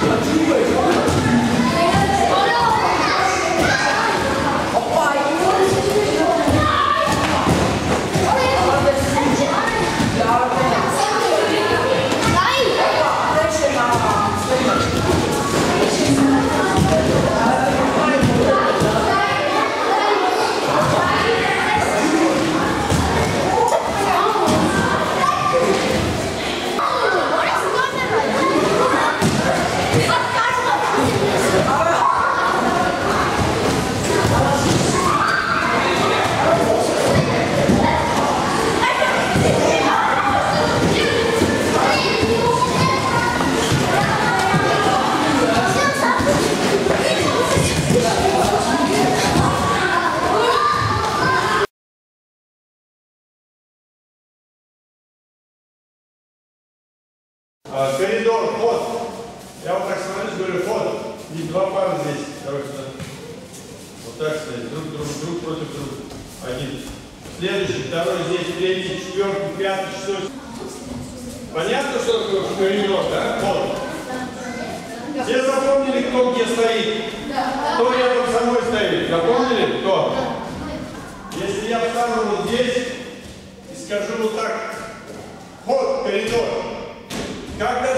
아, коридор. Когда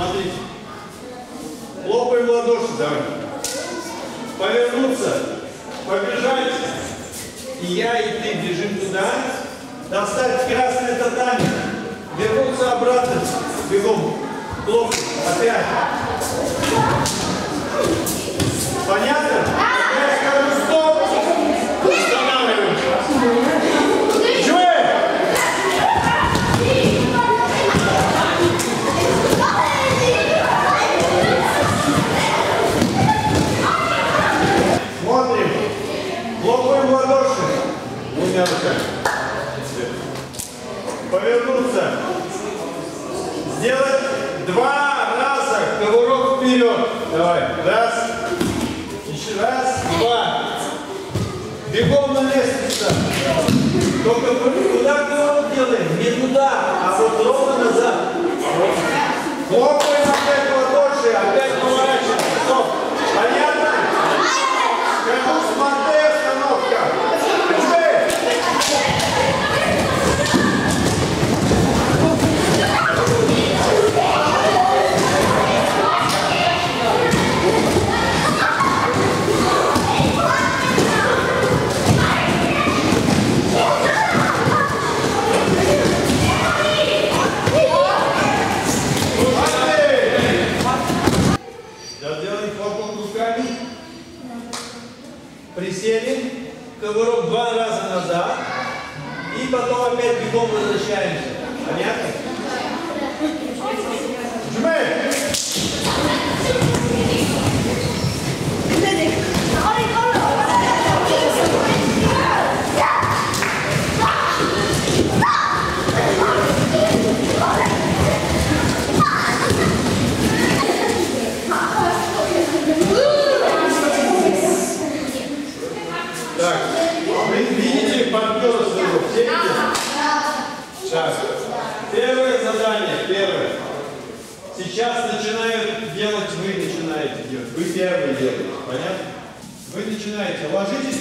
Смотрите. Лопаем в ладоши, давай. Повернуться, побежать. И я, и ты бежим туда. Достать красный татами. Вернуться обратно. Бегом. Лопаем. Опять. Понятно?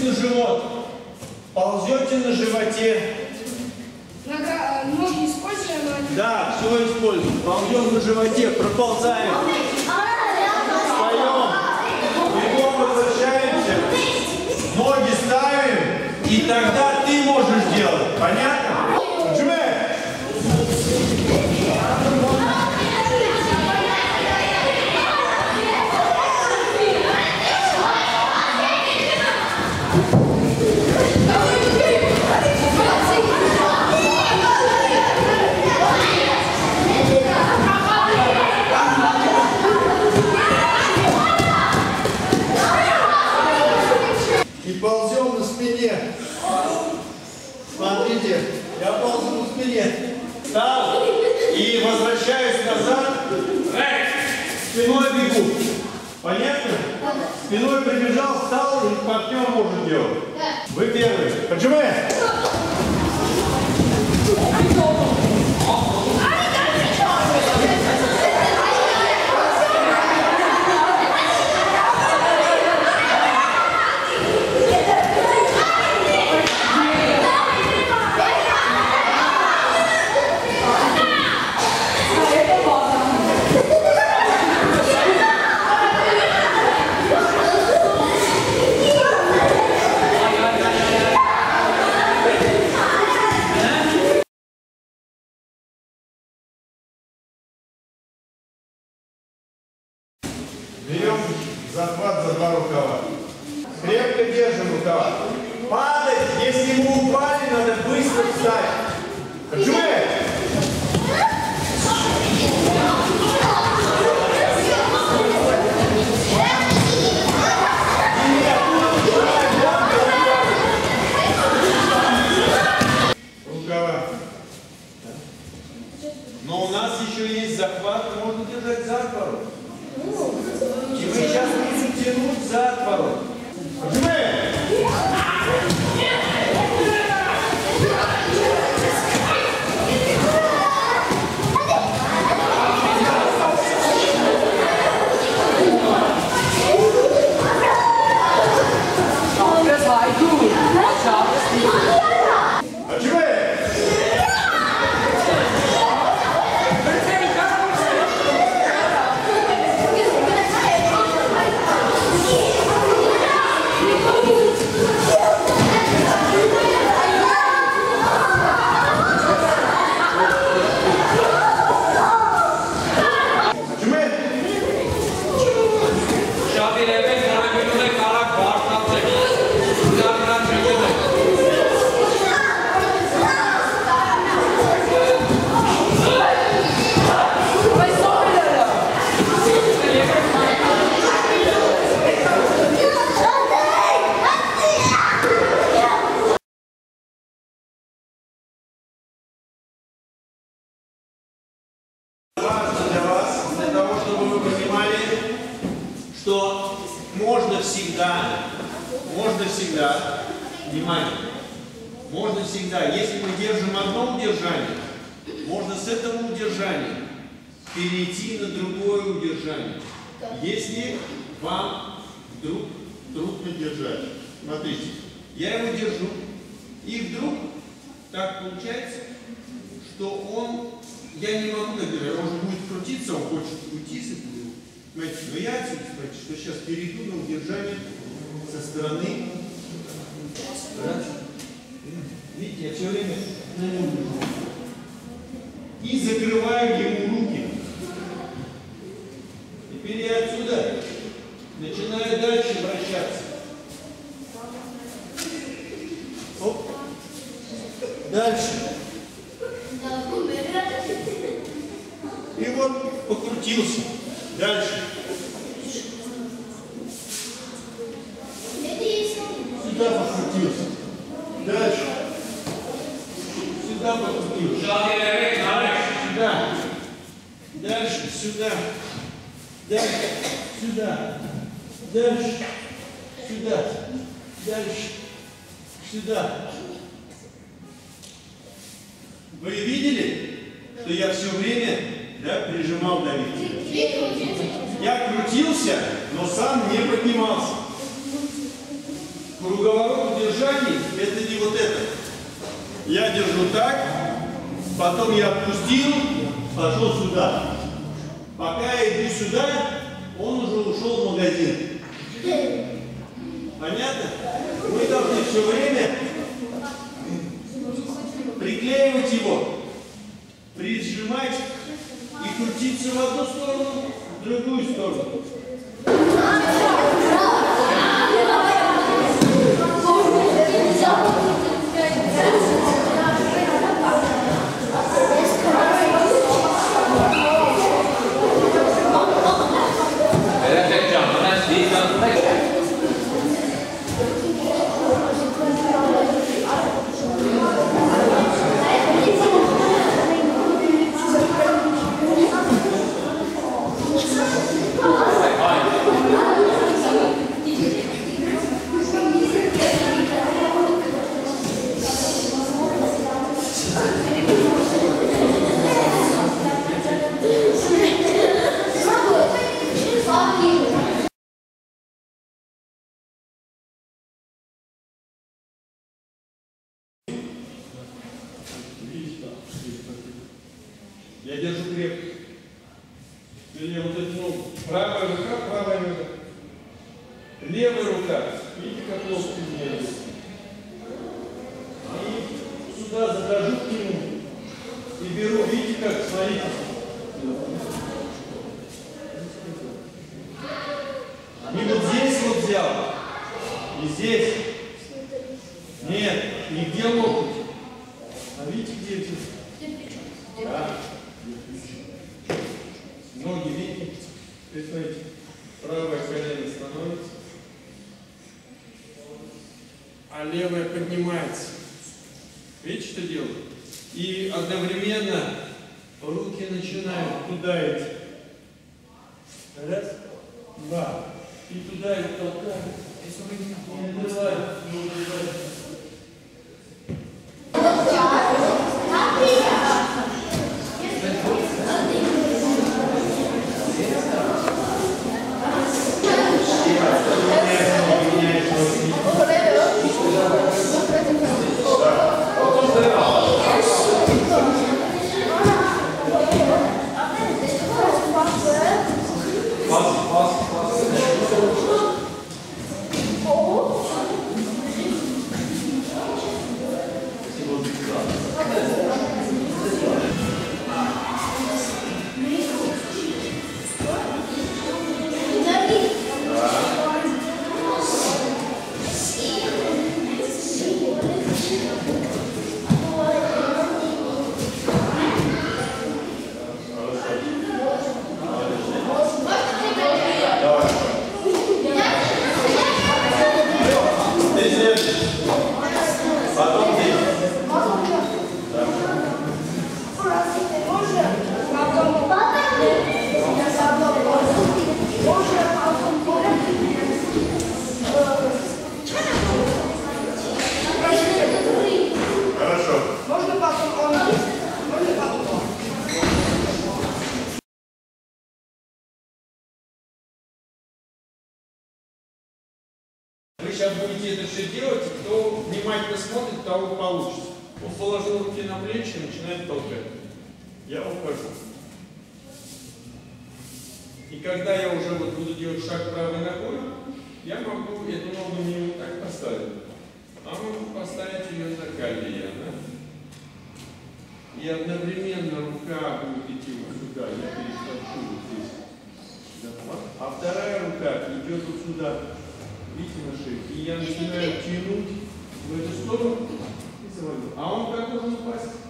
На живот, ползете на животе. Нога, э, ноги используем, а Да, все используем. Ползем на животе, проползаем. Встаем. Бегом возвращаемся. Ноги ставим, и тогда ты можешь делать. Понятно? Но у нас еще есть захват, можно держать за отворот. И мы сейчас будем тянуть за отворот. Перейти на другое удержание. Если вам вдруг трудно держать. Смотрите, я его держу, и вдруг так получается, что он, я не могу держать, он же будет крутиться, он хочет уйти. Понимаете, но я отсюда, смотрите, что сейчас перейду на удержание со стороны. Раз. Видите, я все время на нем. И закрываю ему руки. Я отсюда начинаю дальше вращаться. Оп. Дальше. И вот покрутился. Дальше. Сюда покрутился. Дальше. Сюда покрутился. Şabile'de karak. Сюда. Дальше. Сюда. Дальше. Сюда. Дальше. Сюда. Дальше. Сюда. Вы видели, что я все время да, прижимал давить? Я крутился, но сам не поднимался. Круговорот удержаний – это не вот это. Я держу так, потом я отпустил, пошел сюда. Пока я иду сюда, он уже ушел в магазин. Понятно? Мы должны все время приклеивать его, прижимать и крутиться в одну сторону, в другую сторону. Verecek canına değil canına. Я держу крепко. Или вот эту ногу. Правая рука, правая нога. Левая рука. Видите, как локти у меня есть. И сюда захожу к нему. И беру, видите, как, смотрите. И вот здесь вот взял. И здесь. Нет, нигде локоть. Того получится. Он положил руки на плечи и начинает толкать. Я ухожу. И когда я уже вот буду делать шаг правой ногой, я могу эту ногу не вот так поставить, а могу поставить ее за колено. И одновременно рука будет идти вот сюда, я перескочу вот здесь. А вторая рука идет вот сюда, видите, на шею. И я начинаю тянуть в эту сторону и заводю. А он как должен упасть? А?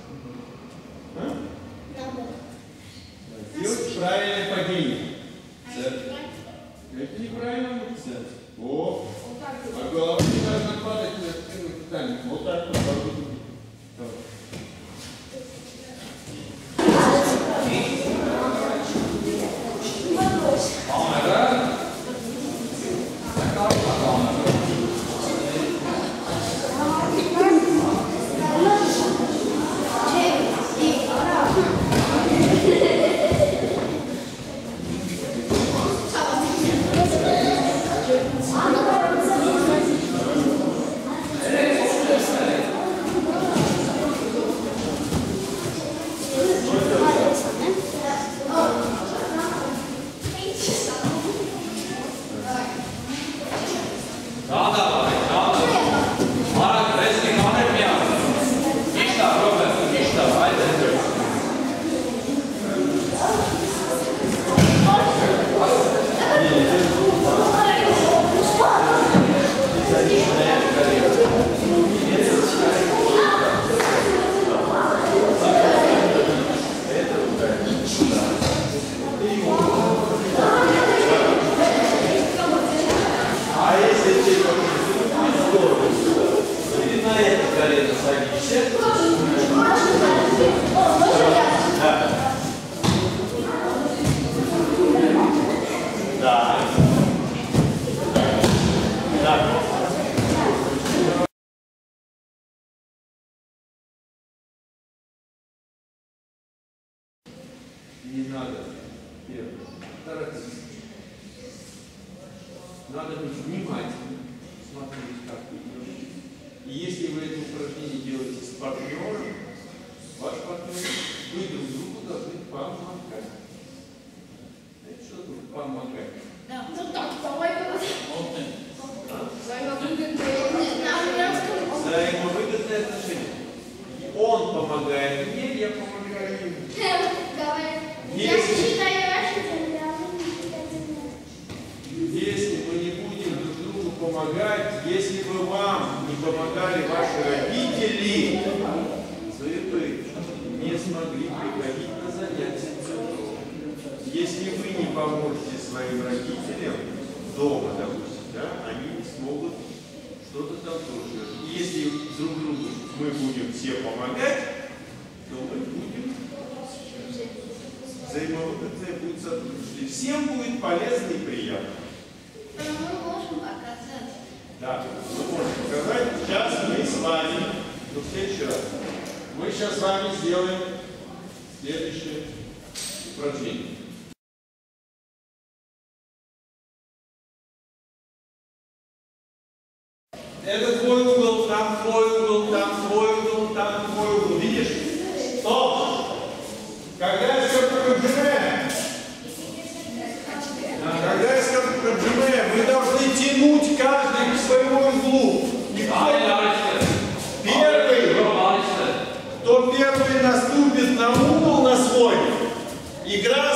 Помогает мне, я помогаю ему. Если мы не будем друг другу помогать, если бы вам не помогали ваши родители, вы бы не смогли приходить на занятия. Если вы не поможете своим родителям дома, допустим, да, они не смогут что-то там тоже. Если друг другу мы будем все помогать, то мы будем взаимовыгодное будет сотрудничество. И всем будет полезно и приятно. Да, мы можем показать. Сейчас мы с вами, ну, в следующий раз, мы сейчас с вами сделаем следующее упражнение. Это твой угол, там твой угол, там твой угол, там твой угол. Видишь? Стоп! Когда я скажу поджимаем, когда я скажу поджимаем, вы должны тянуть каждый к своему углу. Никто Dale, Alistair. Первый, Alistair. кто первый наступит на угол на свой, игра